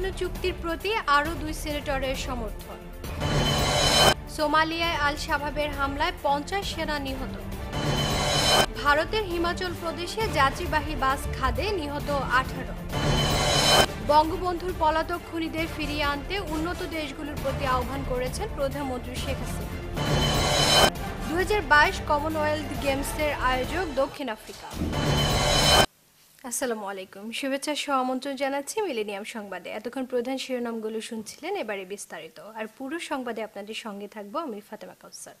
পরমাণু চুক্তির প্রতি আরও দুই সেনেটরের সমর্থন। সোমালিয়ায় আল শাবাবের হামলায় পঞ্চাশ সেনা নিহত। ভারতের হিমাচল প্রদেশে যাত্রীবাহী বাস খাদে নিহত আঠারো। বঙ্গবন্ধুর পলাতক খুনিদের ফিরিয়ে আনতে উন্নত দেশগুলোর প্রতি আহ্বান করেছেন প্রধানমন্ত্রী শেখ হাসিনা। দু হাজার বাইশ কমনওয়েলথ গেমসের আয়োজক দক্ষিণ আফ্রিকা। আসসালামু আলাইকুম। শুভেচ্ছা সহ আমন্ত্রণ জানাচ্ছি মিলেনিয়াম সংবাদে। এতক্ষণ প্রধান শিরোনামগুলো শুনছিলেন, এবারে বিস্তারিত। আর পুরো সংবাদে আপনাদের সঙ্গে থাকব আমি ফাতেমা কাউসার।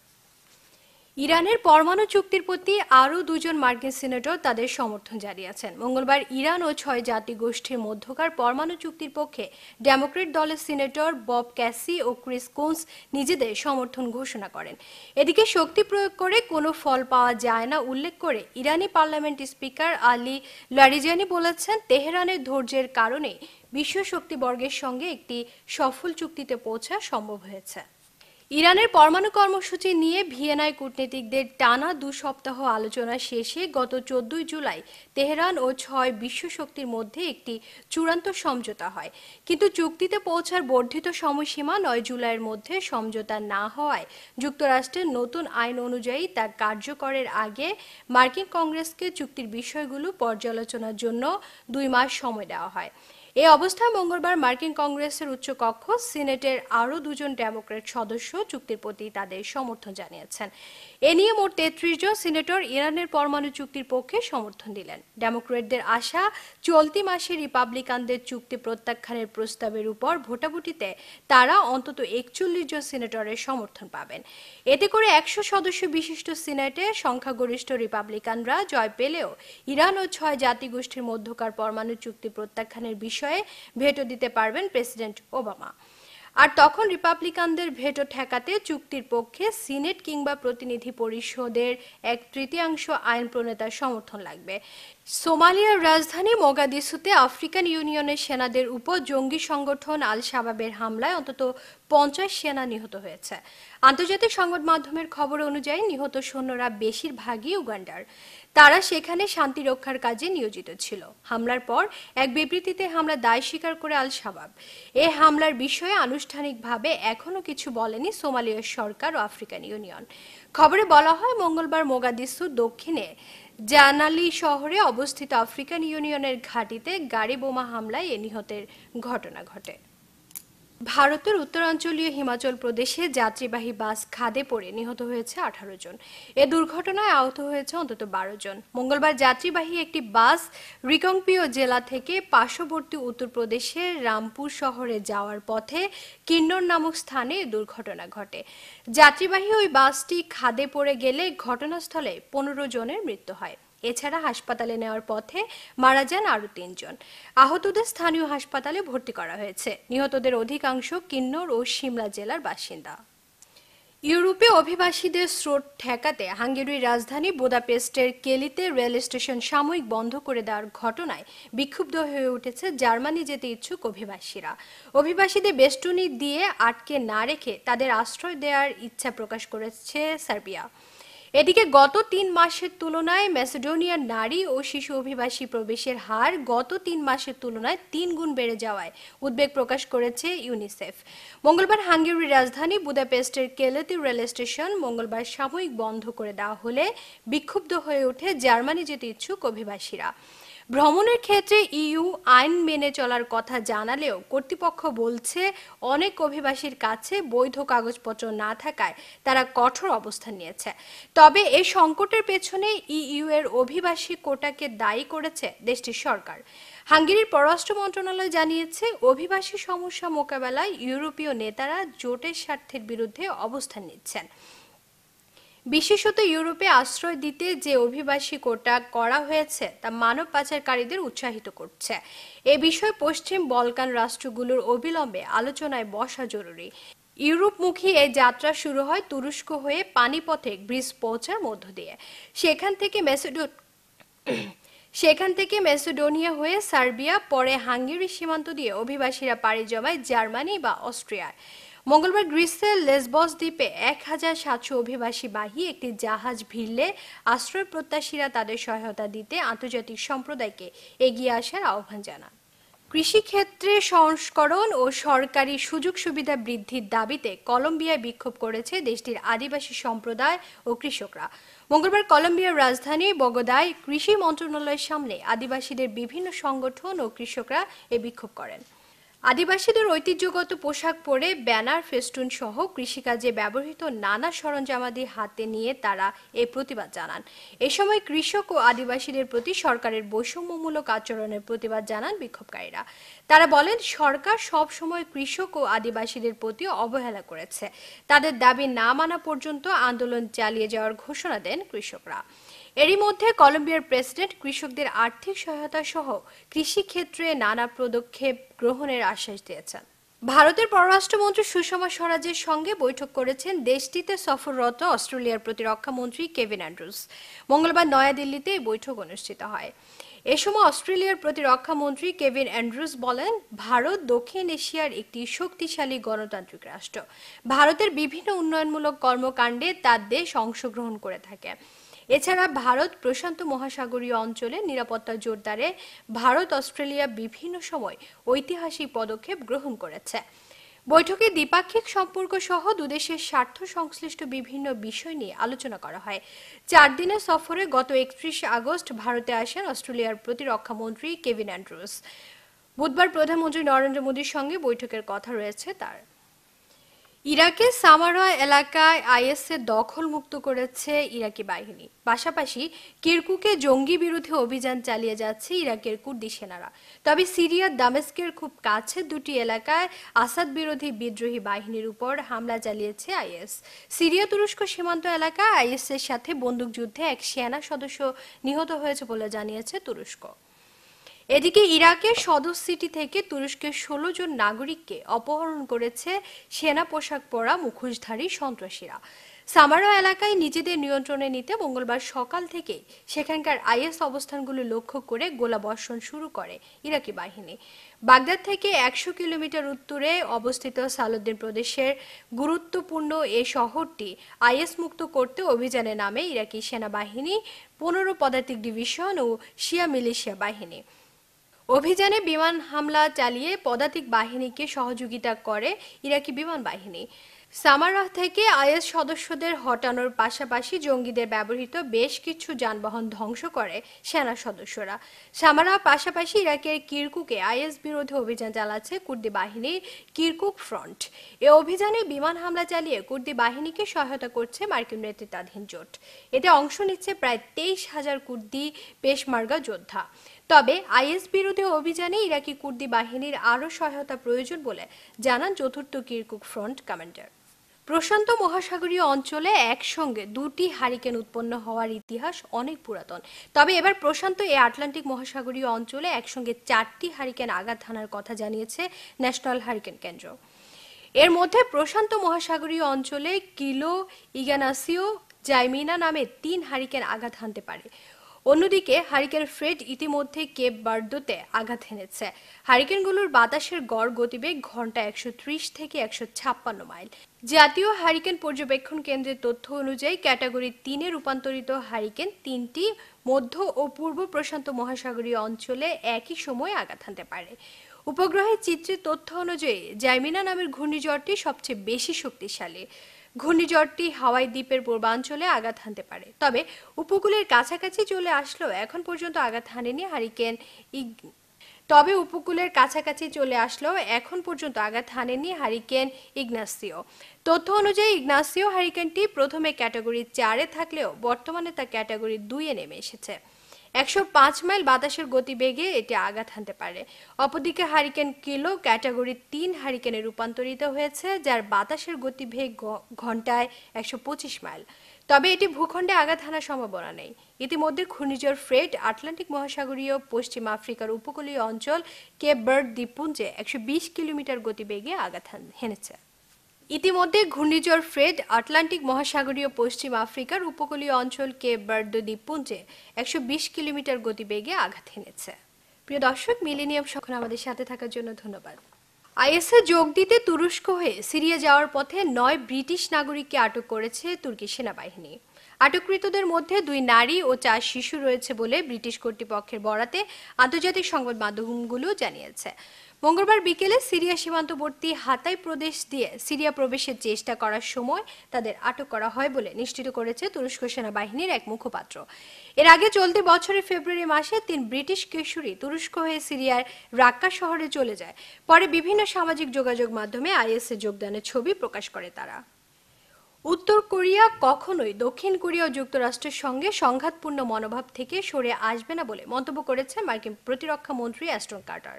ইরানের পরমাণু চুক্তির প্রতি আরও দুজন মার্কিন সিনেটর তাদের সমর্থন জানিয়েছেন। মঙ্গলবার ইরান ও ছয় জাতি গোষ্ঠীর মধ্যকার পরমাণু চুক্তির পক্ষে ডেমোক্রেট দলের সিনেটর বব ক্যাসি ও ক্রিস কোন্স নিজেদের সমর্থন ঘোষণা করেন। এদিকে শক্তি প্রয়োগ করে কোনো ফল পাওয়া যায় না উল্লেখ করে ইরানি পার্লামেন্ট স্পিকার আলী লারিজানি বলেছেন, তেহরানের ধৈর্যের কারণে বিশ্ব শক্তিবর্গের সঙ্গে একটি সফল চুক্তিতে পৌঁছা সম্ভব হয়েছে। ইরানের পরমাণু কর্মসূচি নিয়ে ভিয়েনায় কূটনীতিকদের টানা দু সপ্তাহ আলোচনা শেষে গত চোদ্দই জুলাই তেহরান ও ছয় বিশ্ব শক্তির মধ্যে একটি চূড়ান্ত সমঝোতা হয়। কিন্তু চুক্তিতে পৌঁছার বর্ধিত সময়সীমা নয় জুলাইয়ের মধ্যে সমঝোতা না হওয়ায় যুক্তরাষ্ট্রের নতুন আইন অনুযায়ী তা কার্যকরের আগে মার্কিন কংগ্রেসকে চুক্তির বিষয়গুলো পর্যালোচনার জন্য দুই মাস সময় দেওয়া হয়। এই অবস্থায় মঙ্গলবার মার্কিন কংগ্রেসের উচ্চকক্ষ সিনেটের আরও দুজন ডেমোক্রেট সদস্য চুক্তির প্রতি তাদের সমর্থন জানিয়েছেন। এ নিয়ে মোট তেত্রিশ জন সিনেটর ইরানের পরমাণু চুক্তির পক্ষে সমর্থন দিলেন। ডেমোক্রেটদের আশা, চলতি মাসে রিপাবলিকানদের চুক্তি প্রত্যাখ্যানের প্রস্তাবের উপর ভোটাভুটিতে তারা অন্তত একচল্লিশ জন সিনেটরের সমর্থন পাবেন। এতে করে একশো সদস্য বিশিষ্ট সিনেটে সংখ্যাগরিষ্ঠ রিপাবলিকানরা জয় পেলেও ইরান ও ছয় জাতিগোষ্ঠীর মধ্যকার পরমাণু চুক্তি প্রত্যাখ্যানের বিষয়ে ভেটো দিতে পারবেন প্রেসিডেন্ট ওবামা। আর তখন রিপাবলিকানদের ভেটো ঠেকাতে চুক্তির পক্ষে সিনেট কিংবা প্রতিনিধি পরিষদের এক তৃতীয়াংশ আইন প্রণেতার সমর্থন লাগবে। সোমালিয়ার রাজধানী মোগাদিসুতে আফ্রিকান ইউনিয়নের সেনাদের উপর জঙ্গি সংগঠন আল শাবাবের হামলায় অন্তত পঞ্চাশ সেনা নিহত হয়েছে। আন্তর্জাতিক সংবাদ মাধ্যমের খবর অনুযায়ী নিহত সৈন্যরা বেশিরভাগই উগান্ডার। তারা সেখানে শান্তি রক্ষার কাজে নিয়োজিত ছিল। হামলার পর এক বিবৃতিতে হামলা দায় স্বীকার করে আল শাবাব এ হামলার বিষয়ে আনুষ্ঠানিকভাবে এখনও কিছু বলেনি সোমালিয়ার সরকার ও আফ্রিকান ইউনিয়ন। খবরে বলা হয়, মঙ্গলবার মোগাদিসু দক্ষিণে জানালি শহরে অবস্থিত আফ্রিকান ইউনিয়নের ঘাঁটিতে গাড়ি বোমা হামলায় এ নিহতের ঘটনা ঘটে। ভারতের উত্তরাঞ্চলীয় হিমাচল প্রদেশে যাত্রীবাহী বাস খাদে পড়ে নিহত হয়েছে আঠারো জন। এ দুর্ঘটনায় আহত হয়েছে অন্তত বারো জন। মঙ্গলবার যাত্রীবাহী একটি বাস রিকংপিও জেলা থেকে পার্শ্ববর্তী উত্তরপ্রদেশের রামপুর শহরে যাওয়ার পথে কিন্নর নামক স্থানে দুর্ঘটনা ঘটে। যাত্রীবাহী ওই বাসটি খাদে পড়ে গেলে ঘটনাস্থলে পনেরো জনের মৃত্যু হয়। এছাড়া হাসপাতালে নেওয়ার পথে মারা যান আরও তিনজন। আহতদের স্থানীয় হাসপাতালে ভর্তি করা হয়েছে। নিহতদের অধিকাংশ কিন্নর ও সিমলা জেলার বাসিন্দা। ইউরোপে অভিবাসীদের স্রোত ঠেকাতে হাঙ্গেরির রাজধানী বুদাপেস্টের কেলিতে রেল স্টেশন সাময়িক বন্ধ করে দেওয়ার ঘটনায় বিক্ষুব্ধ হয়ে উঠেছে জার্মানি যেতে ইচ্ছুক অভিবাসীরা। অভিবাসীদের বেষ্টনী দিয়ে আটকে না রেখে তাদের আশ্রয় দেওয়ার ইচ্ছা প্রকাশ করেছে সার্বিয়া। এদিকে গত তিন মাসের তুলনায় ম্যাসেডোনিয়ার নারী ও শিশু অভিবাসী প্রবেশের হার গত তিন মাসের তুলনায় তিন গুণ বেড়ে যাওয়ায় উদ্বেগ প্রকাশ করেছে ইউনিসেফ। মঙ্গলবার হাঙ্গেরির রাজধানী বুদাপেস্টের কেলেতি রেল স্টেশন মঙ্গলবার সাময়িক বন্ধ করে দেওয়া হলে বিক্ষুব্ধ হয়ে ওঠে জার্মানি যেতে ইচ্ছুক অভিবাসীরা। ভ্রমণের ক্ষেত্রে ইইউ আইন মেনে চলার কথা জানালেও কর্তৃপক্ষ বলছে, অনেক অভিবাসীর কাছে বৈধ কাগজপত্র না থাকায় তারা কঠোর অবস্থান নিয়েছে। তবে এই সংকটের পেছনে ইইউ এর অভিবাসী কোটাকে দায়ী করেছে দেশটির সরকার। হাঙ্গেরির পররাষ্ট্র মন্ত্রণালয় জানিয়েছে, অভিবাসী সমস্যা মোকাবেলায় ইউরোপীয় নেতারা জোটের স্বার্থের বিরুদ্ধে অবস্থান নিচ্ছেন। বিশেষত ইউরোপে আশ্রয় দিতে যে অভিবাসী কোটা করা হয়েছে, তা মানব পাচারকারীদের উৎসাহিত করছে। এ বিষয়ে পশ্চিম বলকান রাষ্ট্রগুলোর অবিলম্বে আলোচনায় বসা জরুরি। ইউরোপমুখী এই যাত্রা শুরু হয় তুরস্ক হয়ে পানিপথে গ্রিস পৌঁছার মধ্য দিয়ে। সেখান থেকে মেসিডো সেখান থেকে মেসিডোনিয়া হয়ে সার্বিয়া, পরে হাঙ্গেরি সীমান্ত দিয়ে অভিবাসীরা পাড়ি জমায় জার্মানি বা অস্ট্রিয়ায়। মঙ্গলবার গ্রিসের লেসবস দ্বীপে এক হাজার সাতশো অভিবাসী বাহী একটি জাহাজ ভিড়লে আশ্রয় প্রত্যাশীরা তাদের সহায়তা দিতে আন্তর্জাতিক সম্প্রদায়কে এগিয়ে আসার আহ্বান জানান। কৃষিক্ষেত্রে সংস্করণ ও সরকারি সুযোগ সুবিধা বৃদ্ধির দাবিতে কলম্বিয়ায় বিক্ষোভ করেছে দেশটির আদিবাসী সম্প্রদায় ও কৃষকরা। মঙ্গলবার কলম্বিয়ার রাজধানী বগদায় কৃষি মন্ত্রণালয়ের সামনে আদিবাসীদের বিভিন্ন সংগঠন ও কৃষকরা এ বিক্ষোভ করেন। আদিবাসীদের ঐতিহ্যগত পোশাক পরে ব্যানার, ফেস্টুন সহ কৃষিকাজে ব্যবহৃত নানা সরঞ্জামাদি হাতে নিয়ে তারা এ প্রতিবাদ জানান। এ সময় কৃষক ও আদিবাসীদের প্রতি সরকারের বৈষম্যমূলক আচরণের প্রতিবাদ জানান বিক্ষোভকারীরা। তারা বলেন, সরকার সব সময় কৃষক ও আদিবাসীদের প্রতি অবহেলা করেছে। তাদের দাবি না মানা পর্যন্ত আন্দোলন চালিয়ে যাওয়ার ঘোষণা দেন কৃষকরা। এরই মধ্যে কলম্বিয়ার প্রেসিডেন্ট, কৃষকদের আর্থিক সহায়তা সহ কৃষিক্ষেত্রে নানা পদক্ষেপ গ্রহণের আশ্বাস দিয়েছেন। ভারতের পররাষ্ট্রমন্ত্রী সুষমা স্বরাজের সঙ্গে বৈঠক করেছেন দেশটিতে সফররত অস্ট্রেলিয়ার প্রতিরক্ষা মন্ত্রী কেভিন অ্যান্ড্রুস। মঙ্গলবার নয়াদিল্লিতে এই বৈঠক অনুষ্ঠিত হয়। এ সময় অস্ট্রেলিয়ার প্রতিরক্ষা মন্ত্রী কেভিন অ্যান্ড্রুস বলেন, ভারত দক্ষিণ এশিয়ার একটি শক্তিশালী গণতান্ত্রিক রাষ্ট্র। ভারতের বিভিন্ন উন্নয়নমূলক কর্মকাণ্ডে তার দেশ অংশগ্রহণ করে থাকে। এছাড়া ভারত প্রশান্ত মহাসাগরীয় অঞ্চলে নিরাপত্তা জোরদারে ভারত, অস্ট্রেলিয়া বিভিন্ন সময় ঐতিহাসিক পদক্ষেপ গ্রহণ করেছে। বৈঠকে দ্বিপাক্ষিক সম্পর্ক সহ দুদেশের স্বার্থ সংশ্লিষ্ট বিভিন্ন বিষয় নিয়ে আলোচনা করা হয়। চার দিনের সফরে গত একত্রিশ আগস্ট ভারতে আসেন অস্ট্রেলিয়ার প্রতিরক্ষা মন্ত্রী কেভিন অ্যান্ড্রুস। বুধবার প্রধানমন্ত্রী নরেন্দ্র মোদীর সঙ্গে বৈঠকের কথা রয়েছে তার। ইরাকের সামারা এলাকায় আইএসের দখল মুক্ত করেছে ইরাকি বাহিনী। পাশাপাশি কিরকুকে জঙ্গি বিরোধী অভিযান চালিয়ে যাচ্ছে ইরাকের কুর্দি সেনারা। তবে সিরিয়ার দামেস্কের খুব কাছে দুটি এলাকায় আসাদ বিরোধী বিদ্রোহী বাহিনীর উপর হামলা চালিয়েছে আইএস। সিরিয়া তুরস্ক সীমান্ত এলাকায় আইএসের সাথে বন্দুকযুদ্ধে এক সেনা সদস্য নিহত হয়েছে বলে জানিয়েছে তুরস্ক। এদিকে ইরাকের সদর সিটি থেকে তুরস্কের ষোলো জন নাগরিককে অপহরণ করেছে সেনা পোশাক পরা মুখোশধারী সন্ত্রাসীরা। সামারা এলাকায় নিজেদের নিয়ন্ত্রণে নিতে মঙ্গলবার সকাল থেকে সেখানকার আইএস অবস্থানগুলো লক্ষ্য করে গোলাবর্ষণ শুরু করে ইরাকি বাহিনী। বাগদাদ থেকে একশো কিলোমিটার উত্তরে অবস্থিত সালুদ্দিন প্রদেশের গুরুত্বপূর্ণ এ শহরটি আইএস মুক্ত করতে অভিযানে নামে ইরাকি সেনাবাহিনী পনেরো পদাতিক ডিভিশন ও শিয়া মিলিশিয়া বাহিনী। অভিযানে বিমান হামলা চালিয়ে পদাতিক বাহিনীকে সহযোগিতা করে ইরাকি বিমান বাহিনী। সামারাহ থেকে আইএস সদস্যদের হটানোর পাশাপাশি জঙ্গিদের ব্যবহৃত বেশ কিছু যানবাহন ধ্বংস করে সেনা সদস্যরা। সামারাহ পাশাপাশি ইরাকের কিরকুকে আইএস বিরোধী অভিযান চালাচ্ছে কুর্দি বাহিনীর কিরকুক ফ্রন্ট। এ অভিযানে বিমান হামলা চালিয়ে কুর্দি বাহিনীকে সহায়তা করছে মার্কিন নেতৃত্বাধীন জোট। এতে অংশ নিচ্ছে প্রায় তেইশ হাজার কুর্দি পেশমার্গা যোদ্ধা। তবে আইএস বিরোধী অভিযানে ইরাকি কুর্দি বাহিনীর আরও সহায়তা প্রয়োজন বলে জানান চতুর্থ কিরকুক ফ্রন্ট কমান্ডার। প্রশান্ত মহাসাগরীয় অঞ্চলে একসঙ্গে দুটি হারিকেন উৎপন্ন হওয়ার ইতিহাস অনেক পুরাতন। তবে এবার প্রশান্ত এ আটলান্টিক মহাসাগরীয় অঞ্চলে একসঙ্গে চারটি হারিকেন আঘাত হানার কথা জানিয়েছে ন্যাশনাল হারিকেন কেন্দ্র। এর মধ্যে প্রশান্ত মহাসাগরীয় অঞ্চলে কিলো ইগানাসিও জাইমিনা নামে তিন হারিকেন আঘাত হানতে পারে। অন্যদিকে হারিকেন ফ্রেড ইতিমধ্যে কেপ বার্দোতে আঘাত হেনেছে। হারিকেনগুলোর বাতাসের গড় গতিবেগ ঘণ্টা একশো ত্রিশ থেকে একশো ছাপ্পান্ন মাইল। জাতীয় হারিকেন পর্যবেক্ষণ কেন্দ্রের তথ্য অনুযায়ী ক্যাটাগরি তিনে রূপান্তরিত হারিকেন তিনটি মধ্য ও পূর্ব প্রশান্ত মহাসাগরীয় অঞ্চলে একই সময়ে আঘাত হানতে পারে। উপগ্রহের চিত্রের তথ্য অনুযায়ী জাইমিনা নামের ঘূর্ণিঝড়টি সবচেয়ে বেশি শক্তিশালী। ঘূর্ণিঝড়টি হাওয়াই দ্বীপের পূর্বাঞ্চলে আঘাত হানতে পারে। তবে উপকূলের কাছাকাছি চলে আসলেও এখন পর্যন্ত আঘাত হানেনি হারিকেন তবে উপকূলের কাছাকাছি চলে আসলেও এখন পর্যন্ত আঘাত হানেনি হারিকেন ইগনাসিও। তথ্য অনুযায়ী ইগনাসিও হারিকেনটি প্রথমে ক্যাটাগরি চারে থাকলেও বর্তমানে তা ক্যাটাগরি দুইয়ে নেমে এসেছে। একশো পাঁচ মাইল বাতাসের গতিবেগে এটি আঘাত হানতে পারে। অপরদিকে হারিকেন কিলো ক্যাটাগরি তিন হারিকেনে রূপান্তরিত হয়েছে, যার বাতাসের গতিবেগ ঘন্টায় একশো পঁচিশ মাইল। তবে এটি ভূখণ্ডে আঘাত হানার সম্ভাবনা নেই। ইতিমধ্যে ঘূর্ণিঝড় ফ্রেড আটলান্টিক মহাসাগরীয় পশ্চিম আফ্রিকার উপকূলীয় অঞ্চল কেপ বার্ড দ্বীপপুঞ্জে একশো বিশ কিলোমিটার গতিবেগে আঘাত হেনেছে। ইতিমধ্যে ঘূর্ণিঝড় ফ্রেড আটলান্টিক মহাসাগরীয় পশ্চিম আফ্রিকার উপকূলীয় অঞ্চল কেপ বার্দ দ্বীপপুঞ্জে একশো বিশ কিলোমিটার গতিবেগে আঘাত হেনেছে। প্রিয় দর্শক, মিলেনিয়াম সখন আমাদের সাথে থাকার জন্য ধন্যবাদ। আইএসএ যোগ দিতে তুরস্ক হয়ে সিরিয়া যাওয়ার পথে নয় ব্রিটিশ নাগরিককে আটক করেছে তুর্কি সেনাবাহিনী। আটককৃতদের মধ্যে দুই নারী ও চার শিশু রয়েছে বলে ব্রিটিশ কর্তৃপক্ষের বরাতে আন্তর্জাতিক সংবাদ মাধ্যমগুলো জানিয়েছে। মঙ্গলবার বিকেলে সিরিয়া সীমান্তবর্তী হাতাই প্রদেশ দিয়ে সিরিয়া প্রবেশের চেষ্টা করার সময় তাদের আটক করা হয় বলে নিশ্চিত করেছে তুরস্ক সেনাবাহিনীর এক মুখপাত্র। এর আগে চলতি বছরের ফেব্রুয়ারি মাসে তিন ব্রিটিশ কিশোরী তুরস্ক হয়ে সিরিয়ার রাক্কা শহরে চলে যায়। পরে বিভিন্ন সামাজিক যোগাযোগ মাধ্যমে আইএসএ যোগদানের ছবি প্রকাশ করে তারা। উত্তর কোরিয়া কখনোই দক্ষিণ কোরিয়া ও যুক্তরাষ্ট্রের সঙ্গে সংঘাতপূর্ণ মনোভাব থেকে সরে আসবে না বলে মন্তব্য করেছে মার্কিন প্রতিরক্ষা মন্ত্রী অ্যাস্টন কার্টার।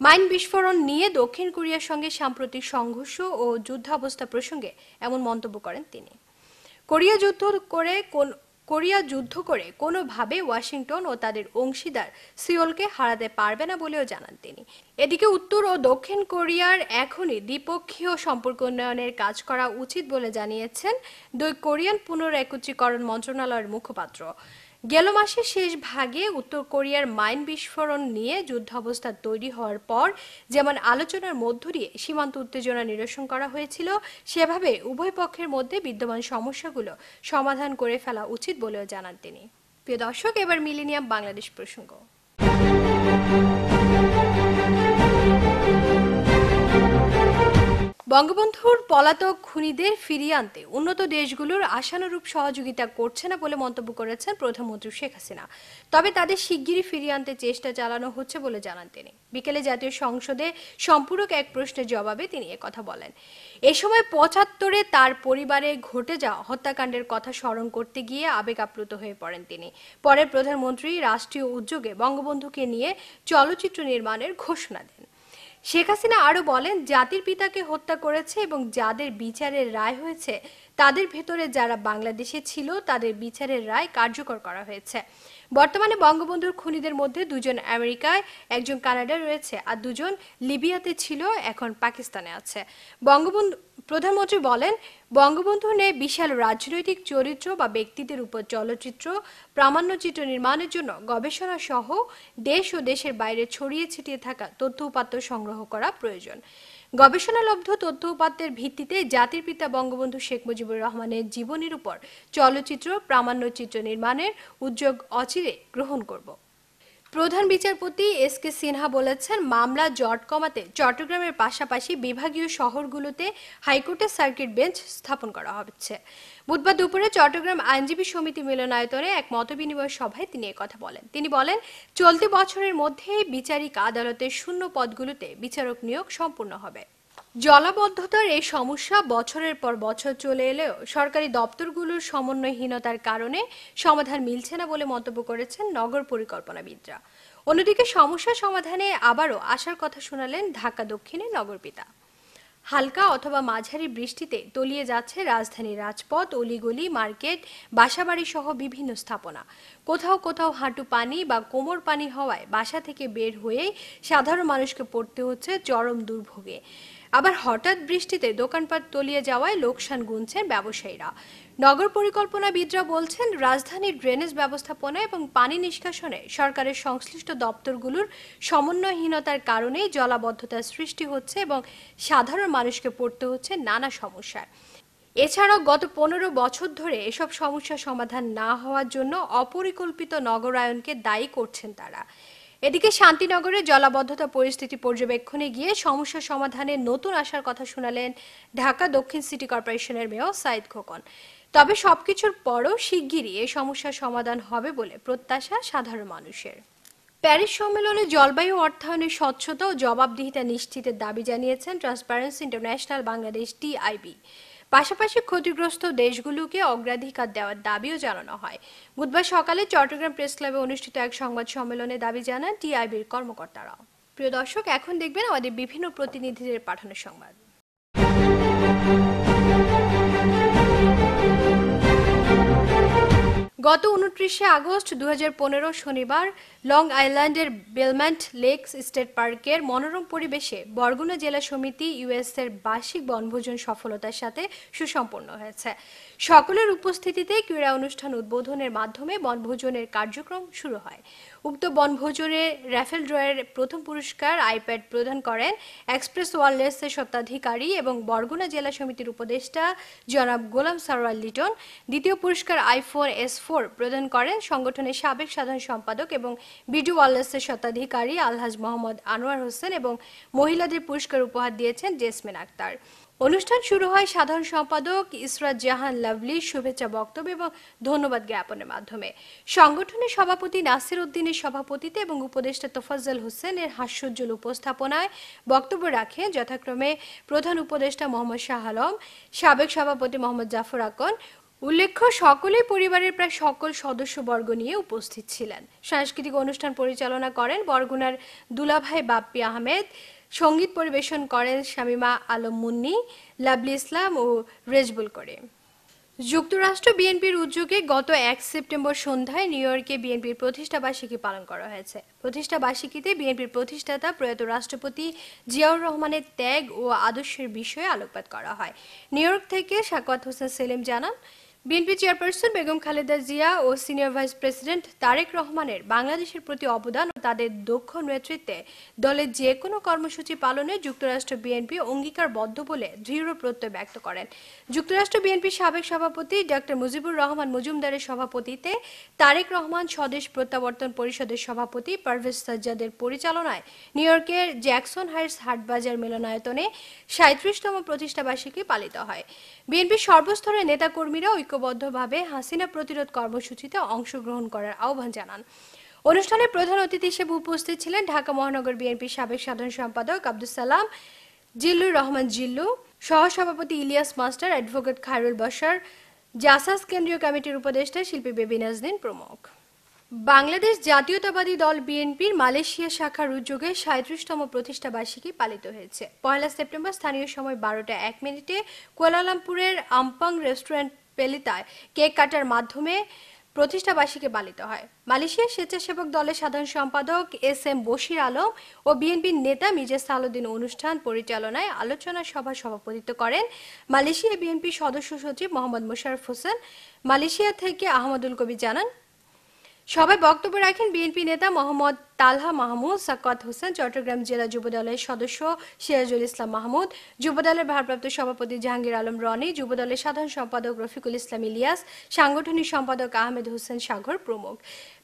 মাইন বিস্ফোরণ নিয়ে দক্ষিণ কোরিয়ার সঙ্গে সাম্প্রতিক সংঘর্ষ ও যুদ্ধাবস্থা প্রসঙ্গে এমন মন্তব্য করেন তিনি। কোরিয়া যুদ্ধ করে কোন কোরিয়া যুদ্ধ করে কোনোভাবে ওয়াশিংটন ও তাদের অংশীদার সিওলকে হারাতে পারবে না বলেও জানান তিনি। এদিকে উত্তর ও দক্ষিণ কোরিয়ার এখনই দ্বিপক্ষীয় সম্পর্ক উন্নয়নের কাজ করা উচিত বলে জানিয়েছেন দুই কোরিয়ান পুনরেকীকরণ মন্ত্রণালয়ের মুখপাত্র। গেল মাসের শেষ ভাগে উত্তর কোরিয়ার মাইন বিস্ফোরণ নিয়ে যুদ্ধাবস্থা তৈরি হওয়ার পর যেমন আলোচনার মধ্য দিয়ে সীমান্ত উত্তেজনা নিরসন করা হয়েছিল, সেভাবে উভয় পক্ষের মধ্যে বিদ্যমান সমস্যাগুলো সমাধান করে ফেলা উচিত বলেও জানান তিনি। প্রিয় দর্শক, এবার মিলেনিয়াম বাংলাদেশ প্রসঙ্গ। বঙ্গবন্ধুর পলাতক খুনিদের ফিরিয়ে আনতে উন্নত দেশগুলোর আশানুরূপ সহযোগিতা করছে না বলে মন্তব্য করেছেন প্রধানমন্ত্রী শেখ হাসিনা। তবে তাদের শিগগিরই ফিরিয়ে আনতে চেষ্টা চালানো হচ্ছে বলে জানান তিনি। বিকেলে জাতীয় সংসদে সম্পূরক এক প্রশ্নের জবাবে তিনি কথা বলেন। এ সময় পঁচাত্তরে তার পরিবারে ঘটে যাওয়া হত্যাকাণ্ডের কথা স্মরণ করতে গিয়ে আবেগ আপ্লুত হয়ে পড়েন তিনি। পরে প্রধানমন্ত্রী রাষ্ট্রীয় উদ্যোগে বঙ্গবন্ধুকে নিয়ে চলচ্চিত্র নির্মাণের ঘোষণা দেন। শেখ হাসিনা আরও বলেন, জাতির পিতাকে হত্যা করেছে এবং যাদের বিচারের রায় হয়েছে, তাদের ভেতরে যারা বাংলাদেশে ছিল, তাদের বিচারের রায় কার্যকর করা হয়েছে। বর্তমানে বঙ্গবন্ধুর খুনিদের মধ্যে দুজন আমেরিকায়, একজন কানাডায় রয়েছে, আর দুজন লিবিয়াতে ছিল, এখন পাকিস্তানে আছে। বঙ্গবন্ধু প্রধানমন্ত্রী বলেন বঙ্গবন্ধু নিয়ে বিশাল রাজনৈতিক চরিত্র বা ব্যক্তিদের উপর চলচ্চিত্র প্রামাণ্যচিত্র নির্মাণের জন্য গবেষণা সহ দেশ ও দেশের বাইরে ছড়িয়ে ছিটিয়ে থাকা তথ্য উপাত্ত সংগ্রহ করা প্রয়োজন। গবেষণালব্ধ তথ্য উপাত্তের ভিত্তিতে জাতির পিতা বঙ্গবন্ধু শেখ মুজিবুর রহমানের জীবনীর উপর চলচ্চিত্র প্রামাণ্যচিত্র নির্মাণের উদ্যোগ অচিরে গ্রহণ করব। প্রধান বিচারপতি এস কে সিনহা বলেছেন, মামলা জট কমাতে চট্টগ্রামের পাশাপাশি বিভাগীয় শহরগুলোতে হাইকোর্টের সার্কিট বেঞ্চ স্থাপন করা হচ্ছে। বুধবার দুপুরে চট্টগ্রাম আইনজীবী সমিতি মিলনায়তনে এক মতবিনিময় সভায় তিনি কথা বলেন। তিনি বলেন, চলতি বছরের মধ্যে বিচারিক আদালতের শূন্য পদগুলোতে বিচারক নিয়োগ সম্পূর্ণ হবে। জলাবদ্ধতার এই সমস্যা বছরের পর বছর চলে এলেও সরকারি দপ্তরগুলোর সমন্বয়হীনতার কারণে সমাধান মিলছে না বলে মন্তব্য করেছেন নগর পরিকল্পনাবিদরা। অন্যদিকে সমস্যা সমাধানে আবারও আসার কথা শোনালেন ঢাকা দক্ষিণের নগরপিতা হালকা অথবা মাঝারি বৃষ্টিতে তলিয়ে যাচ্ছে রাজধানীর রাজপথ, অলিগলি, মার্কেট, বাসাবাড়ি সহ বিভিন্ন স্থাপনা। কোথাও কোথাও হাঁটু পানি বা কোমর পানি হওয়ায় বাসা থেকে বের হয়েই সাধারণ মানুষকে পড়তে হচ্ছে চরম দুর্ভোগে। আবার হঠাৎ বৃষ্টিতে দোকানপাট তলিয়ে যাওয়ায় লোকসান গুনছেন ব্যবসায়ীরা। নগর পরিকল্পনাবিদরা বলছেন, রাজধানীর ড্রেনেজ ব্যবস্থাপনা এবং পানি নিষ্কাশনে সরকারের সংশ্লিষ্ট দপ্তরগুলোর সমন্বয়হীনতার কারণে জলাবদ্ধতার সৃষ্টি হচ্ছে এবং সাধারণ মানুষকে পড়তে হচ্ছে নানা সমস্যায়। এছাড়াও গত পনেরো বছর ধরে এসব সমস্যা সমাধান না হওয়ার জন্য অপরিকল্পিত নগরায়নকে দায়ী করছেন তারা। এদিকে শান্তিনগরে জলাবদ্ধতা পরিস্থিতি পর্যবেক্ষণে গিয়ে সমস্যা সমাধানে নতুন আসার কথা শোনালেন ঢাকা দক্ষিণ সিটি কর্পোরেশনের মেয়র সাইদ খোকন। তবে সবকিছুর পরও শিগগিরই এই সমস্যার সমাধান হবে বলে প্রত্যাশা সাধারণ মানুষের। প্যারিস সম্মেলনে জলবায়ু অর্থায়নের স্বচ্ছতা ও জবাবদিহিতা নিশ্চিতের দাবি জানিয়েছেন ট্রান্সপারেন্সি ইন্টারন্যাশনাল বাংলাদেশ টিআইবি। পাশাপাশি ক্ষতিগ্রস্ত দেশগুলোকে অগ্রাধিকার দেওয়ার দাবিও জানানো হয়। বুধবার সকালে চট্টগ্রাম প্রেস ক্লাবে অনুষ্ঠিত এক সংবাদ সম্মেলনে দাবি জানান টিআইবির কর্মকর্তারা। প্রিয় দর্শক, এখন দেখবেন আমাদের বিভিন্ন প্রতিনিধিদের পাঠানো সংবাদ। গত উনত্রিশে আগস্ট দু হাজার পনেরো শনিবার লং আইল্যান্ডের বেলম্যান্ট লেকস স্টেট পার্কের মনোরম পরিবেশে বরগুনা জেলা সমিতি ইউএস এর বার্ষিক বনভোজন সফলতার সাথে সুসম্পন্ন হয়েছে। সকলের উপস্থিতিতে ক্রীড়া অনুষ্ঠান উদ্বোধনের মাধ্যমে বনভোজনের কার্যক্রম শুরু হয়। উক্ত বনভোজনে র্যাফেল ড্রয়ের প্রথম পুরস্কার আইপ্যাড প্রদান করেন এক্সপ্রেস ওয়ারলেসের স্বত্বাধিকারী এবং বরগুনা জেলা সমিতির উপদেষ্টা জনাব গোলাম সারোয়ার লিটন। দ্বিতীয় পুরস্কার আইফোন এস ফোর প্রদান করেন সংগঠনের সাবেক সাধারণ সম্পাদক এবং বিডু ওয়ারলেসের স্বত্বাধিকারী আলহাজ মোহাম্মদ আনোয়ার হোসেন এবং মহিলাদের পুরস্কার উপহার দিয়েছেন জেসমিন আক্তার। অনুষ্ঠান শুরু হয় সাধারণ সম্পাদক ইসরাত জাহান লাভলি, শুভেচ্ছা বক্তব্য এবং ধন্যবাদ জ্ঞাপনের মাধ্যমে। সংগঠনের সভাপতি নাসির উদ্দিনের সভাপতিতে এবং উপদেষ্টা তোফাজ্জল হোসেনের হাস্যোজ্জ্বল উপস্থাপনায় বক্তব্য রাখেন যথাক্রমে প্রধান উপদেষ্টা মোহাম্মদ শাহ আলম, সাবেক সভাপতি মোহাম্মদ জাফর আকন। উল্লেখ্য, সকলেই পরিবারের প্রায় সকল সদস্যবর্গ নিয়ে উপস্থিত ছিলেন। সাংস্কৃতিক অনুষ্ঠান পরিচালনা করেন বরগুনার দুলাভাই বাপ্পি আহমেদ সংগীত পরিবেশন করেন শামিমা আলম মুন্নি লাভলি ইসলাম ও রেজবুল করে যুক্তরাষ্ট্র বিএনপির উদ্যোগে গত এক সেপ্টেম্বর সন্ধ্যায় নিউ ইয়র্কে বিএনপির প্রতিষ্ঠা বার্ষিকী পালন করা হয়েছে। প্রতিষ্ঠা বার্ষিকীতে বিএনপির প্রতিষ্ঠাতা প্রয়াত রাষ্ট্রপতি জিয়াউর রহমানের ত্যাগ ও আদর্শের বিষয়ে আলোকপাত করা হয়। নিউ ইয়র্ক থেকে সাকওয়াত হোসেন সেলিম জানান বিএনপি চেয়ারপারসন বেগম খালেদা জিয়া ও সিনিয়র ভাইস প্রেসিডেন্ট তারেক রহমানের বাংলাদেশের প্রতি অবদান ও তাদের দক্ষ নেতৃত্বে দলের যে কোনো কর্মসূচি পালনে যুক্তরাষ্ট্র বিএনপি অঙ্গীকারবদ্ধ বলে দৃঢ় প্রত্যয় ব্যক্ত করেন। যুক্তরাষ্ট্র বিএনপির সাবেক সভাপতি ডক্টর মুজিবুর রহমান মজুমদারের সভাপতিতে তারেক রহমান স্বদেশ প্রত্যাবর্তন পরিষদের সভাপতি পারভেজ সাজ্জাদের পরিচালনায় নিউ ইয়র্কের জ্যাকসন হাইটস হাটবাজার মিলনায়তনে সাঁত্রিশতম প্রতিষ্ঠাবার্ষিকী পালিত হয়। বিএনপির সর্বস্তরের নেতাকর্মীরা ঐক্যবদ্ধভাবে হাসিনা প্রতিরোধ কর্মসূচিতে অংশগ্রহণ করার আহ্বান জানান। অনুষ্ঠানে প্রধান অতিথি হিসেবে উপস্থিত ছিলেন ঢাকা মহানগর বিএনপির সাবেক সাধারণ সম্পাদক আব্দুল সালাম, জিল্লুর রহমান জিল্লু, সহসভাপতি ইলিয়াস মাস্টার, অ্যাডভোকেট খায়রুল বশার, জাসাস কেন্দ্রীয় কমিটির উপদেষ্টা শিল্পী বেবি নাজনীন প্রমুখ। বাংলাদেশ জাতীয়তাবাদী দল বিএনপির মালয়েশিয়া শাখার উদ্যোগে সাঁত্রিশতম প্রতিষ্ঠা বার্ষিকী পালিত হয়েছে। পয়লা সেপ্টেম্বর স্থানীয় সময় বারোটা এক মিনিটে কুয়ালালামপুরের আমপাং রেস্টুরেন্ট পেলিতায় কেক কাটার মাধ্যমে প্রতিষ্ঠাবাসীকে পালিত হয়। মালয়েশিয়া স্বেচ্ছাসেবক দলের সাধারণ সম্পাদক এস এম বশির আলম ও বিএনপির নেতা মির্জা সালুদ্দিন অনুষ্ঠান পরিচালনায় আলোচনা সভা সভাপতিত্ব করেন মালয়েশিয়া বিএনপি সদস্য সচিব মোহাম্মদ মোশারফ হোসেন। মালয়েশিয়া থেকে আহমদুল কবি জানান সবাই বক্তব্য রাখেন বিএনপি নেতা মোহাম্মদ তালহা মাহমুদ, সাকাত হোসেন, চট্টগ্রাম জেলা যুবদলের সদস্য সিরাজুল ইসলাম মাহমুদ, যুবদলের ভারপ্রাপ্ত সভাপতি জাহাঙ্গীর আলম রনি, যুবদলের সাধারণ সম্পাদক রফিকুল ইসলাম ইলিয়াস, সাংগঠনিক সম্পাদক আহমেদ হোসেন সাগর প্রমুখ।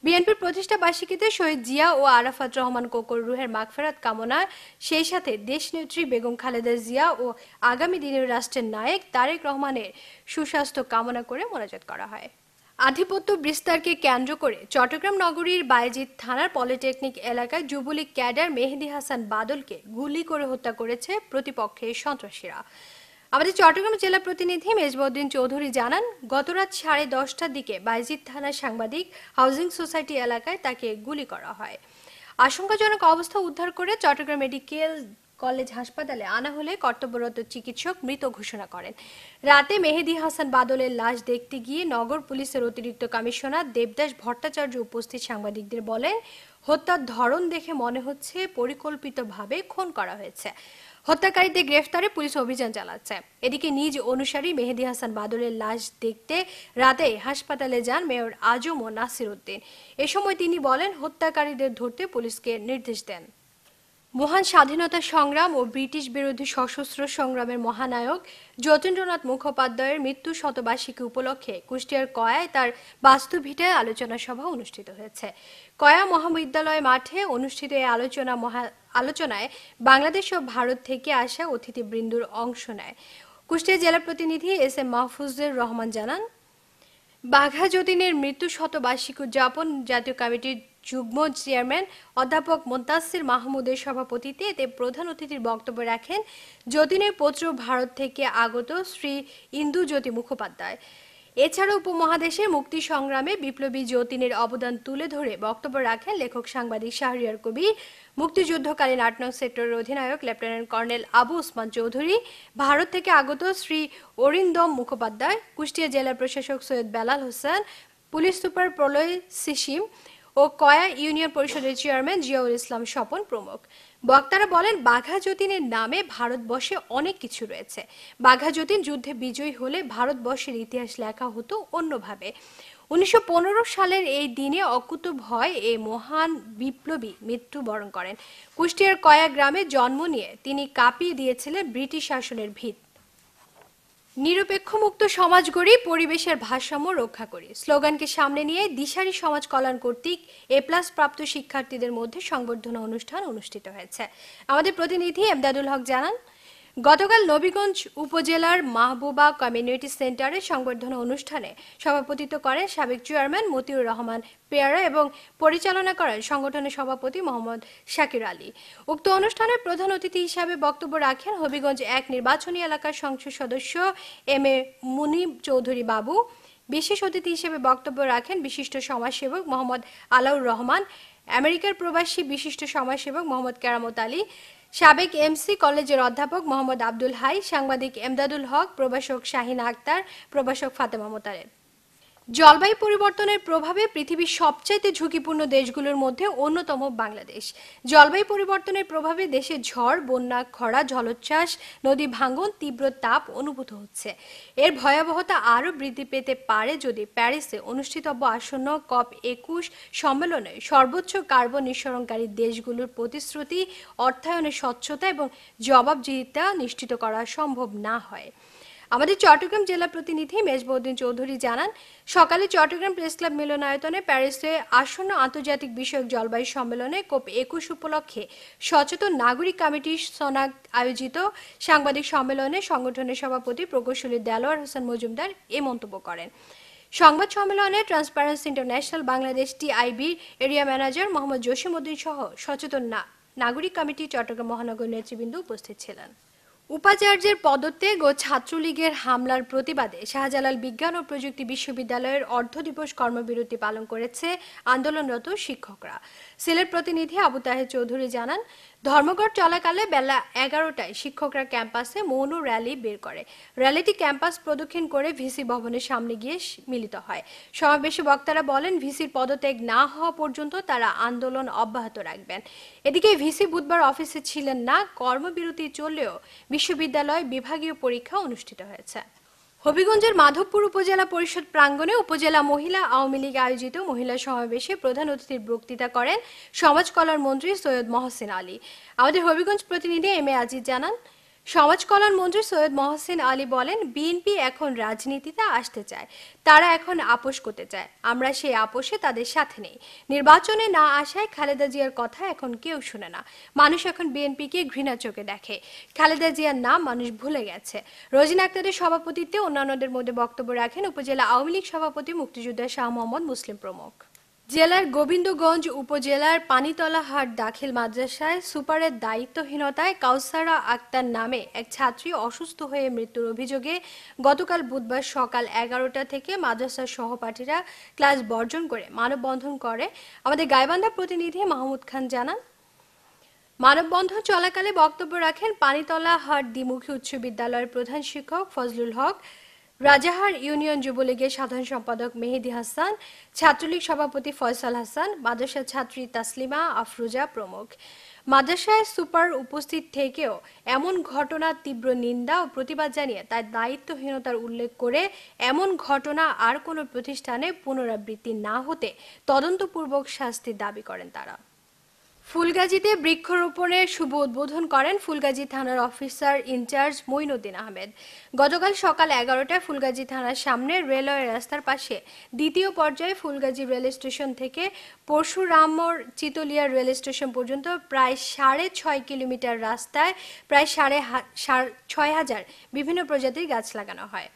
বিএনপির প্রতিষ্ঠা বার্ষিকীতে শহীদ জিয়া ও আরাফাত রহমান কোকর রুহের মাগফেরাত কামনা, সেই সাথে দেশনেত্রী বেগম খালেদা জিয়া ও আগামী দিনের রাষ্ট্রের নায়ক তারেক রহমানের সুস্বাস্থ্য কামনা করে মোনাজাত করা হয়। আধিপত্য বিস্তারকে কেন্দ্র করে চট্টগ্রাম নগরীর বায়েজিৎ থানার পলিটেকনিক এলাকায় যুবলীগ ক্যাডার মেহেদি হাসান বাদলকে গুলি করে হত্যা করেছে প্রতিপক্ষের সন্ত্রাসীরা। আমাদের চট্টগ্রাম জেলা প্রতিনিধি মেজবউদ্দিন চৌধুরী জানান, গতরাত সাড়ে দশটার দিকে বাইজিৎ থানার সাংবাদিক হাউজিং সোসাইটি এলাকায় তাকে গুলি করা হয়। আশঙ্কাজনক অবস্থা উদ্ধার করে চট্টগ্রাম মেডিকেল কলেজ হাসপাতালে আনা হলে কর্তব্যরত চিকিৎসক মৃত ঘোষণা করেন। রাতে মেহেদি হাসান বাদলের লাশ দেখতে গিয়ে নগর পুলিশের অতিরিক্ত কমিশনার দেবদাস ভট্টাচার্য উপস্থিত সাংবাদিকদের বলেন, হত্যার ধরন দেখে মনে হচ্ছে পরিকল্পিতভাবে খুন করা হয়েছে। হত্যাকারীদের গ্রেফতারে পুলিশ অভিযান চালাচ্ছে। এদিকে নিজ অনুসারী মেহেদি হাসান বাদলের লাশ দেখতে রাতে হাসপাতালে যান মেয়র আজম ও নাসির উদ্দিন। এ সময় তিনি বলেন, হত্যাকারীদের ধরতে পুলিশকে নির্দেশ দেন। মহান স্বাধীনতা সংগ্রাম ও ব্রিটিশ বিরোধী সশস্ত্র সংগ্রামের মহানায়ক যতীন্দ্রনাথ মুখোপাধ্যায়ের মৃত্যু শতবার্ষিকী উপলক্ষে কুষ্টিয়ার কয়ায় তার বাস্তুভিটায় আলোচনা সভা অনুষ্ঠিত হয়েছে। কয়া মহাবিদ্যালয় মাঠে অনুষ্ঠিত এই আলোচনা মহা, আলোচনায় বাংলাদেশ ও ভারত থেকে আসা অতিথিবৃন্দুর অংশ নেয়। কুষ্টিয়া জেলা প্রতিনিধি এস এম মাহফুজুর রহমান জানান, বাঘা যতীনের মৃত্যু শতবার্ষিকী উদযাপন জাতীয় কমিটির যুগ্ম চেয়ারম্যান অধ্যাপক মোন্তাসির মাহমুদের সভাপতিতে এতে প্রধান অতিথির বক্তব্য রাখেন যতীনের পৌত্র ভারত থেকে আগত শ্রী ইন্দু জ্যোতি মুখোপাধ্যায়। এছাড়া উপমহাদেশের মুক্তি সংগ্রামে বিপ্লবী যতীনের অবদান তুলে ধরে বক্তব্য রাখেন লেখক সাংবাদিক শাহরিয়ার কবির, মুক্তিযুদ্ধকালীন আট নং সেক্টরের অধিনায়ক লেফটেন্যান্ট কর্নেল আবু ওসমান চৌধুরী, ভারত থেকে আগত শ্রী অরিন্দম মুখোপাধ্যায়, কুষ্টিয়া জেলা প্রশাসক সৈয়দ বেলাল হোসেন, পুলিশ সুপার প্রলয় সিসিম ও কয়া ইউনিয়ন পরিষদের চেয়ারম্যান জিয়াউল ইসলাম স্বপন প্রমুখ। বক্তারা বলেন, বাঘা যতীনের নামে ভারতবর্ষে অনেক কিছু রয়েছে। বাঘা যতীন যুদ্ধে বিজয়ী হলে ভারতবর্ষের ইতিহাস লেখা হতো অন্যভাবে। উনিশশো পনেরো সালের এই দিনে অকুত ভয় এই মহান বিপ্লবী মৃত্যুবরণ করেন। কুষ্টিয়ার কয়া গ্রামে জন্ম নিয়ে তিনি কাঁপিয়ে দিয়েছিলেন ব্রিটিশ শাসনের ভিত। নিরপেক্ষ মুক্ত সমাজ গড়ি পরিবেশের ভারসাম্য রক্ষা করি। স্লোগানকে সামনে নিয়ে দিশারি সমাজ কল্যাণ কর্তৃক এ প্লাস প্রাপ্ত শিক্ষার্থীদের মধ্যে সংবর্ধনা অনুষ্ঠান অনুষ্ঠিত হয়েছে। আমাদের প্রতিনিধি এমদাদুল হক জানান গতকাল নবীগঞ্জ উপজেলার মাহবুবা কমিউনিটি সেন্টারে সংবর্ধনা অনুষ্ঠানে সভাপতিত্ব করেন সাবেক চেয়ারম্যান মতিউর রহমান পেয়ারা এবং পরিচালনা করেন সংগঠনের সভাপতি মোহাম্মদ শাকির আলী। উক্ত অনুষ্ঠানে প্রধান অতিথি হিসাবে বক্তব্য রাখেন হবিগঞ্জ এক নির্বাচনী এলাকার সংসদ সদস্য এম এ মুনিব চৌধুরী বাবু। বিশেষ অতিথি হিসেবে বক্তব্য রাখেন বিশিষ্ট সমাজসেবক মোহাম্মদ আলাউর রহমান, আমেরিকার প্রবাসী বিশিষ্ট সমাজসেবক মোহাম্মদ কেরামত আলী সাবেক এমসি কলেজের অধ্যাপক মোহাম্মদ আব্দুল হাই, সাংবাদিক এমদাদুল হক, প্রভাষক শাহিন আক্তার, প্রভাষক ফাতেমা মোতারেব জলবায়ু পরিবর্তনের প্রভাবে পৃথিবীর সবচাইতে ঝুঁকিপূর্ণ দেশগুলোর মধ্যে অন্যতম বাংলাদেশ। জলবায়ু পরিবর্তনের প্রভাবে দেশে ঝড়, বন্যা, খরা, জলোচ্ছ্বাস, নদী ভাঙন, তীব্র তাপ অনুভূত হচ্ছে। এর ভয়াবহতা আরও বৃদ্ধি পেতে পারে যদি প্যারিসে অনুষ্ঠিতব্য আসন্ন কপ একুশ সম্মেলনে সর্বোচ্চ কার্বন নিঃসরণকারী দেশগুলোর প্রতিশ্রুতি, অর্থায়নে স্বচ্ছতা এবং জবাবদিহিতা নিশ্চিত করা সম্ভব না হয়। আমাদের চট্টগ্রাম জেলা প্রতিনিধি মেজবউদ্দিন চৌধুরী জানান, সকালে চট্টগ্রাম প্রেস ক্লাব মিলনায়তনে প্যারিসে আসন্ন আন্তর্জাতিক বিষয়ক জলবায়ু সম্মেলনে কোপ একুশ উপলক্ষে সচেতন নাগরিক কমিটি সনাগ আয়োজিত সাংবাদিক সম্মেলনে সংগঠনের সভাপতি প্রকৌশলী দেলোয়ার হোসেন মজুমদার এ মন্তব্য করেন। সংবাদ সম্মেলনে Transparency International Bangladesh TIB area manager Mohammad Jasim Uddin সহ সচেতন নাগরিক কমিটি চট্টগ্রাম মহানগর নেতৃবৃন্দ উপস্থিত ছিলেন। উপাচার্যের পদত্যাগ ও ছাত্রলীগের হামলার প্রতিবাদে শাহজালাল বিজ্ঞান ও প্রযুক্তি বিশ্ববিদ্যালয়ের অর্ধ দিবস কর্মবিরতি পালন করেছে আন্দোলনরত শিক্ষকরা। সিলেট প্রতিনিধি আবু তাহের চৌধুরী জানান ধর্মঘট চলাকালে বেলা এগারোটায় শিক্ষকরা ক্যাম্পাসে মৌন র্যালি বের করে। র্যালিটি ক্যাম্পাস প্রদক্ষিণ করে ভিসি ভবনের সামনে গিয়ে মিলিত হয়। সমাবেশে বক্তারা বলেন, ভিসির পদত্যাগ না হওয়া পর্যন্ত তারা আন্দোলন অব্যাহত রাখবেন। এদিকে ভিসি বুধবার অফিসে ছিলেন না, কর্মবিরতি চললেও বিশ্ববিদ্যালয় বিভাগীয় পরীক্ষা অনুষ্ঠিত হয়েছে। হবিগঞ্জের মাধবপুর উপজেলা পরিষদ প্রাঙ্গণে উপজেলা মহিলা আওয়ামী লীগ আয়োজিত মহিলা সমাবেশে প্রধান অতিথির বক্তৃতা করেন সমাজ কল্যাণ মন্ত্রী সৈয়দ মহসিন আলী। আমাদের হবিগঞ্জ প্রতিনিধি এম এ আজিজ জানান সমাজ কল্যাণ মন্ত্রী সৈয়দ মহসিন আলী বলেন, বিএনপি এখন রাজনীতিতে আসতে চায়। তারা এখন আপোষ করতে চায়। আমরা সেই আপোষে তাদের সাথে নেই। নির্বাচনে না আসায় খালেদা জিয়ার কথা এখন কেউ শুনে না। মানুষ এখন বিএনপিকে ঘৃণা চোখে দেখে। খালেদা জিয়ার নাম মানুষ ভুলে গেছে। রোজিন আক্তারের সভাপতিত্বে অন্যান্যদের মধ্যে বক্তব্য রাখেন উপজেলা আওয়ামী লীগ সভাপতি মুক্তিযোদ্ধা শাহ মোহাম্মদ মুসলিম প্রমুখ। জেলার গোবিন্দগঞ্জ উপজেলার পানিতলা হাট দাখিল মাদ্রাসায় সুপারের দায়িত্বহীনতায় কাউসারা আক্তার নামে এক ছাত্রী অসুস্থ হয়ে মৃত্যুর অভিযোগে গতকাল বুধবার সকাল এগারোটা থেকে মাদ্রাসার সহপাঠীরা ক্লাস বর্জন করে মানববন্ধন করে। আমাদের গাইবান্ধা প্রতিনিধি মাহমুদ খান জানান। মানববন্ধন চলাকালে বক্তব্য রাখেন পানিতলা হাট দ্বিমুখী উচ্চ বিদ্যালয়ের প্রধান শিক্ষক ফজলুল হক। রাজাহার ইউনিয়ন যুবলীগের সাধারণ সম্পাদক মেহেদি হাসান, ছাত্রলীগ সভাপতি ফয়সাল হাসান মাদ্রাসা ছাত্রী তাসলিমা আফরুজা প্রমুখ। মাদ্রাসায় সুপার উপস্থিত থেকেও এমন ঘটনার তীব্র নিন্দা ও প্রতিবাদ জানিয়ে তার দায়িত্বহীনতার উল্লেখ করে এমন ঘটনা আর কোনো প্রতিষ্ঠানে পুনরাবৃত্তি না হতে তদন্তপূর্বক শাস্তির দাবি করেন তারা। ফুলগাজীতে বৃক্ষরোপণের শুভ উদ্বোধন করেন ফুলগাজী থানার অফিসার ইনচার্জ মঈনুদ্দিন আহমেদ। গতকাল সকাল এগারোটায় ফুলগাজী থানার সামনে রেলওয়ে রাস্তার পাশে দ্বিতীয় পর্যায়ে ফুলগাজী রেল স্টেশন থেকে পরশুরামর চিতলিয়া রেল স্টেশন পর্যন্ত প্রায় সাড়ে ছয় কিলোমিটার রাস্তায় প্রায় সাড়ে, ছয় হাজার বিভিন্ন প্রজাতির গাছ লাগানো হয়।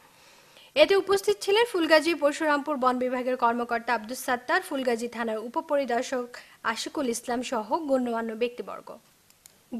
এতে উপস্থিত ছিলেন ফুলগাজী পরশুরামপুর বন বিভাগের কর্মকর্তা আব্দুস সাত্তার, ফুলগাজী থানার উপপরিদর্শক আশিকুল ইসলাম সহ গণ্যমান্য ব্যক্তিবর্গ।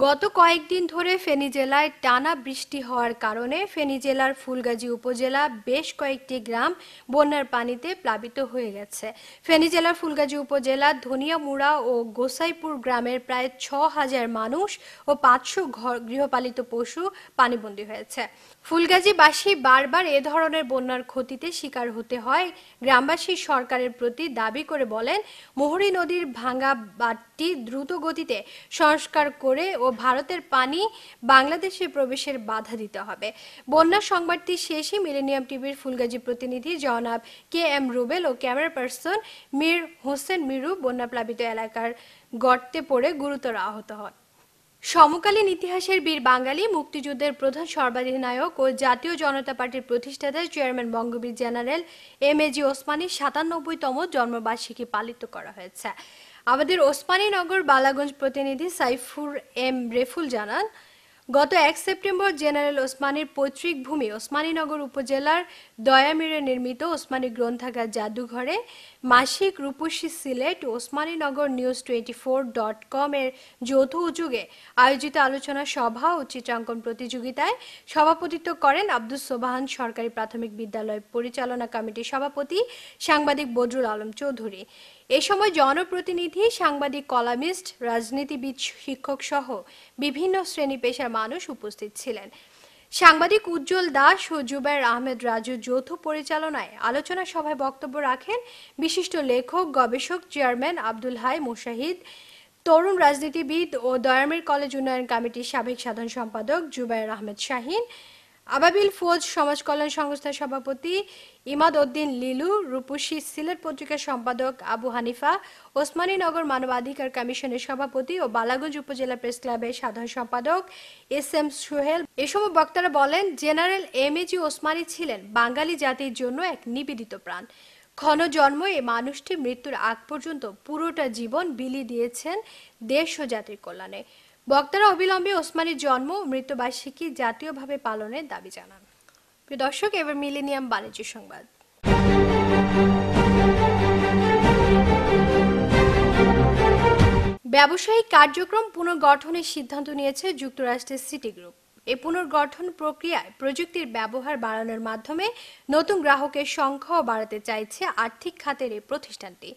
গত কয়েকদিন ধরে ফেনী জেলায় টানা বৃষ্টি হওয়ার কারণে ফেনী জেলার ফুলগাজী উপজেলা বেশ কয়েকটি গ্রাম বন্যার পানিতে প্লাবিত হয়ে গেছে। ফেনী জেলার ফুলগাজী উপজেলার ধনিয়ামুড়া ও গোসাইপুর গ্রামের প্রায় ছ হাজার মানুষ ও পাঁচশো ঘর, গৃহপালিত পশু পানিবন্দী হয়েছে। ফুলগাজীবাসী বারবার এ ধরনের বন্যার ক্ষতিতে শিকার হতে হয়। গ্রামবাসী সরকারের প্রতি দাবি করে বলেন, মোহরী নদীর ভাঙা বাঁধটি দ্রুত গতিতে সংস্কার করে ও ভারতের পানি বাংলাদেশে প্রবেশের বাধা দিতে হবে। বন্যা সংবাদটি শেষে মিলেনিয়াম টিভির ফুলগাজী প্রতিনিধি জনাব কে এম রুবেল ও ক্যামেরা পার্সন মীর হোসেন মিরু বন্যাপ্লাবিত এলাকার গর্তে পড়ে গুরুতর আহত হন। সমকালীন ইতিহাসের বীর বাঙালি, মুক্তিযুদ্ধের প্রধান সর্বাধিনায়ক ও জাতীয় জনতা পার্টির প্রতিষ্ঠাতা chairman Bangabir general M A G ওসমানীর সাতানব্বইতম জন্মবার্ষিকী পালিত করা হয়েছে। আমাদের ওসমানীনগর বালাগঞ্জ প্রতিনিধি সাইফুর এম রেফুল জানান গত এক সেপ্টেম্বর জেনারেল ওসমানীর পৈতৃক ভূমি ওসমানীনগর উপজেলার দয়ামিরে নির্মিত ওসমানী গ্রন্থাগার জাদুঘরে মাসিক Rupashi Sylhet Osmaninagar news twenty four dot com এর যৌথ উদ্যোগে আয়োজিত আলোচনা সভা ও চিত্রাঙ্কন প্রতিযোগিতায় সভাপতিত্ব করেন আব্দুস সোবাহান সরকারি প্রাথমিক বিদ্যালয় পরিচালনা কমিটির সভাপতি সাংবাদিক বদরুল আলম চৌধুরী। এ সময় জনপ্রতিনিধি, সাংবাদিক, কলামিস্ট, রাজনীতিবিদ, শিক্ষক সহ বিভিন্ন শ্রেণি পেশার মানুষ উপস্থিত ছিলেন। সাংবাদিক উজ্জ্বল দাস ও জুবাইর আহমেদ রাজু যৌথ পরিচালনায় আলোচনা সভায় বক্তব্য রাখেন বিশিষ্ট লেখক, গবেষক, চেয়ারম্যান আব্দুল হাই মুশাহিদ, তরুণ রাজনীতিবিদ ও দয়ামির কলেজ উন্নয়ন কমিটির সাবেক সাধারণ সম্পাদক জুবাইর আহমেদ শাহিন আবাবিল ফৌজ সমাজ কল্যাণ সংস্থার সভাপতি ইমাদ উদ্দিন লিলু, রূপসী সিলেট পত্রিকার সম্পাদক আবু হানিফা ওসমানীনগর মানবাধিকার কমিশনের সভাপতি ও বালাগঞ্জ উপজেলা প্রেস ক্লাবের সাধারণ সম্পাদক এস এম সোহেল। এ সময় বক্তারা বলেন, general M A G Osmani ছিলেন বাঙালি জাতির জন্য এক নিবেদিত প্রাণ। ক্ষণ জন্ম এ মানুষটি মৃত্যুর আগ পর্যন্ত পুরোটা জীবন বিলি দিয়েছেন দেশ ও জাতির কল্যাণে। বক্তারা অবিলম্বে ওসমানীর জন্ম মৃত্যুবার্ষিকী জাতীয়ভাবে পালনের দাবি জানান। প্রিয় দর্শক, এবার মিলেনিয়াম বাণিজ্য সংবাদ। ব্যবসায়িক কার্যক্রম পুনর্গঠনের সিদ্ধান্ত নিয়েছে যুক্তরাষ্ট্রের সিটি গ্রুপ এ পুনর্গঠন প্রক্রিয়ায় প্রযুক্তির ব্যবহার বাড়ানোর মাধ্যমে নতুন গ্রাহকের সংখ্যাও বাড়াতে চাইছে আর্থিক খাতের এই প্রতিষ্ঠানটি।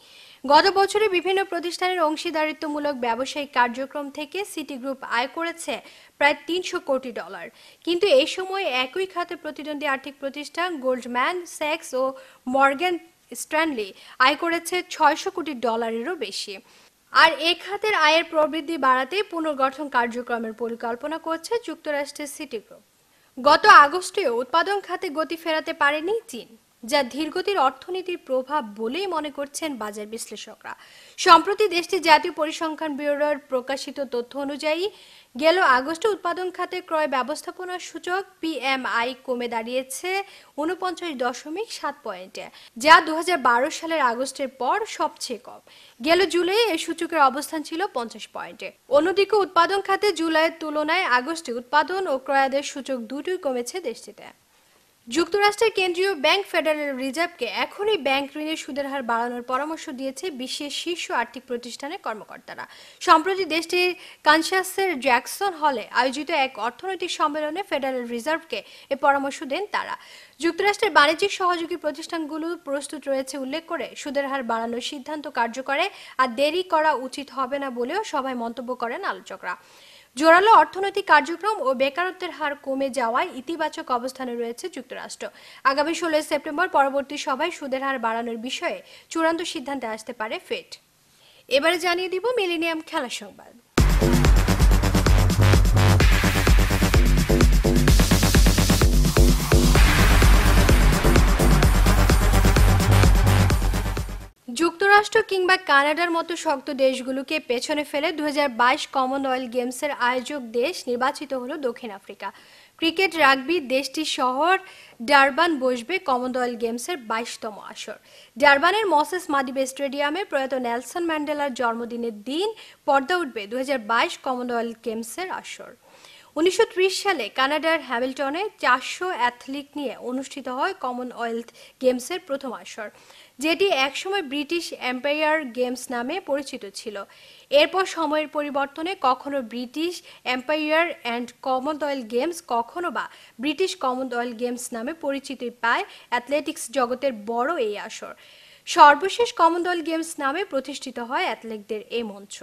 গত বছরে বিভিন্ন প্রতিষ্ঠানের অংশীদারিত্বমূলক ব্যবসায়িক কার্যক্রম থেকে সিটি গ্রুপ আয় করেছে প্রায় তিনশো কোটি ডলার। কিন্তু এই সময় একই খাতে প্রতিদ্বন্দ্বী আর্থিক প্রতিষ্ঠান গোল্ডম্যান স্যাক্স ও মর্গ্যান স্ট্যানলি আয় করেছে ছয়শো কোটি ডলারেরও বেশি। আর এ খাতের আয়ের প্রবৃদ্ধি বাড়াতে পুনর্গঠন কার্যক্রমের পরিকল্পনা করছে যুক্তরাষ্ট্রের সিটি গ্রুপ গত আগস্টেও উৎপাদন খাতে গতি ফেরাতে পারেনি চীন। যা ধীরগতির অর্থনীতির প্রভাব বলেই মনে করছেন বাজার বিশ্লেষকরা। সম্প্রতি দেশটির জাতীয় পরিসংখ্যান ব্যুরোর প্রকাশিত তথ্য অনুযায়ী, গেল আগস্টে উৎপাদন খাতে ক্রয় ব্যবস্থাপনা সূচক পিএমআই কমে দাঁড়িয়েছে উনপঞ্চাশ দশমিক সাত পয়েন্টে, যা দু হাজার বারো সালের আগস্টের পর সবচেয়ে কম। গেল জুলাই এই সূচকের অবস্থান ছিল পঞ্চাশ পয়েন্টে। অন্যদিকে উৎপাদন খাতে জুলাইয়ের তুলনায় আগস্টে উৎপাদন ও ক্রয়াদের সূচক দুটোই কমেছে দেশটিতে। যুক্তরাষ্ট্রের কেন্দ্রীয় ব্যাংক ফেডারেল রিজার্ভকে এখনই ব্যাংক ঋণের সুদের হার বাড়ানোর পরামর্শ দিয়েছে বিশ্বের শীর্ষ আর্থিক প্রতিষ্ঠানের কর্মকর্তারা। সম্প্রতি দেশটির কানসাসের জ্যাকসন হলে আয়োজিত এক অর্থনৈতিক সম্মেলনে ফেডারেল রিজার্ভকে এ পরামর্শ দেন তারা। যুক্তরাষ্ট্রের বাণিজ্যিক সহযোগী প্রতিষ্ঠানগুলো প্রস্তুত রয়েছে উল্লেখ করে সুদের হার বাড়ানোর সিদ্ধান্ত কার্যকরে আর দেরি করা উচিত হবে না বলেও সভায় মন্তব্য করেন আলোচকরা। জোরালো অর্থনৈতিক কার্যক্রম ও বেকারত্বের হার কমে যাওয়ায় ইতিবাচক অবস্থানে রয়েছে যুক্তরাষ্ট্র। আগামী ষোলোই সেপ্টেম্বর পরবর্তী সভায় সুদের হার বাড়ানোর বিষয়ে চূড়ান্ত সিদ্ধান্তে আসতে পারে ফেট এবারে জানিয়ে দিব মিলিনিয়াম খেলা সংবাদ। যুক্তরাষ্ট্র কিংবা কানাডার মতো শক্ত দেশগুলোকে পেছনে ফেলে দুহাজার বাইশ কমনওয়েলথ গেমসের আয়োজক দেশ নির্বাচিত হলো দক্ষিণ আফ্রিকা। ক্রিকেট, রাগবি দেশটির শহর ডারবান বসবে কমনওয়েলথ গেমসের বাইশতম আসর। ডারবানের মসেস মাদিবে স্টেডিয়ামে প্রয়াত নেলসন ম্যান্ডেলার জন্মদিনের দিন পর্দা উঠবে দুই হাজার বাইশ কমনওয়েলথ গেমসের আসর। উনিশশো ত্রিশ সালে কানাডার হ্যামিল্টনে চারশো অ্যাথলিট নিয়ে অনুষ্ঠিত হয় কমনওয়েলথ গেমসের প্রথম আসর। যেটি একসময় ব্রিটিশ এম্পায়ার গেমস নামে পরিচিত ছিল। এরপর সময়ের পরিবর্তনে কখনো British Empire and Commonwealth Games, কখনো বা ব্রিটিশ কমনওয়েলথ গেমস নামে পরিচিতি পায় অ্যাথলেটিক্স জগতের বড় এই আসর। সর্বশেষ কমনওয়েলথ গেমস নামে প্রতিষ্ঠিত হয় অ্যাথলেটদের এই মঞ্চ।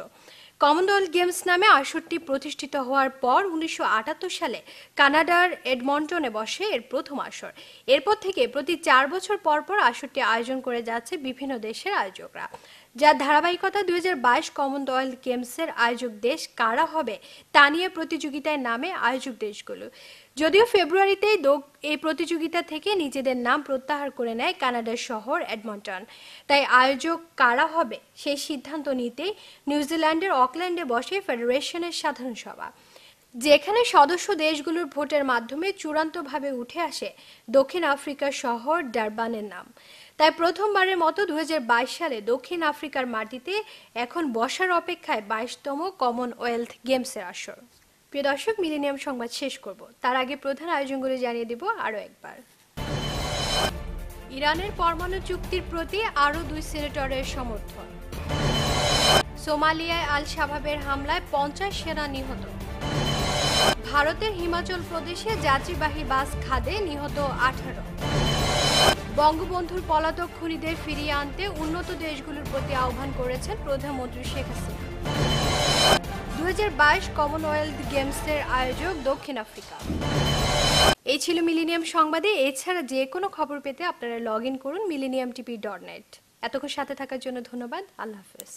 কমনওয়েলথ গেমস নামে আসরটি প্রতিষ্ঠিত হওয়ার পর উনিশশো আটাত্তর সালে কানাডার এডমন্টনে বসে এর প্রথম আসর। এরপর থেকে প্রতি চার বছর পর পর আসরটি আয়োজন করে যাচ্ছে বিভিন্ন দেশের আয়োজকরা। যার ধারাবাহিকতা দুই হাজার বাইশ কমনওয়েলথ গেমসের আয়োজক দেশ কারা হবে তা নিয়ে প্রতিযোগিতায় নামে আয়োজক দেশগুলো। যদিও ফেব্রুয়ারিতেই এই প্রতিযোগিতা থেকে নিজেদের নাম প্রত্যাহার করে নেয় কানাডার শহর এডমন্টন। তাই আয়োজক কারা হবে সেই সিদ্ধান্ত নিতে নিউজিল্যান্ডের অকল্যান্ডে বসে ফেডারেশনের সাধারণ সভা। যেখানে সদস্য দেশগুলোর ভোটের মাধ্যমে চূড়ান্তভাবে উঠে আসে দক্ষিণ আফ্রিকার শহর ডারবানের নাম। তাই প্রথমবারের মতো দু হাজার বাইশ সালে দক্ষিণ আফ্রিকার মাটিতে এখন বসার অপেক্ষায় বাইশতম কমনওয়েলথ গেমসের আসর। প্রিয় দর্শক মিলেনিয়াম সংবাদ শেষ করব। তার আগে প্রধান আয়োজনগুলো জানিয়ে দেব আরও একবার। ইরানের পরমাণু চুক্তির প্রতি আরও দুই সিনেটরের সমর্থন। সোমালিয়ায় আল শাবাবের হামলায় পঞ্চাশ সেনা নিহত। ভারতের হিমাচল প্রদেশে যাত্রীবাহী বাস খাদে নিহত আঠারো। বঙ্গবন্ধুর পলাতক খুনিদের ফিরিয়ে আনতে উন্নত দেশগুলোর প্রতি আহ্বান করেছেন প্রধানমন্ত্রী শেখ হাসিনা। কমনওয়েলথ গেমসের আয়োজক দক্ষিণ আফ্রিকা। এই ছিল মিলিনিয়াম সংবাদে। এছাড়া যে কোনো খবর পেতে আপনারা লগ ইন করুন মিলিনিয়াম টিভি ডট নেট এতক্ষণ সাথে থাকার জন্য ধন্যবাদ। আল্লাহ হাফেজ।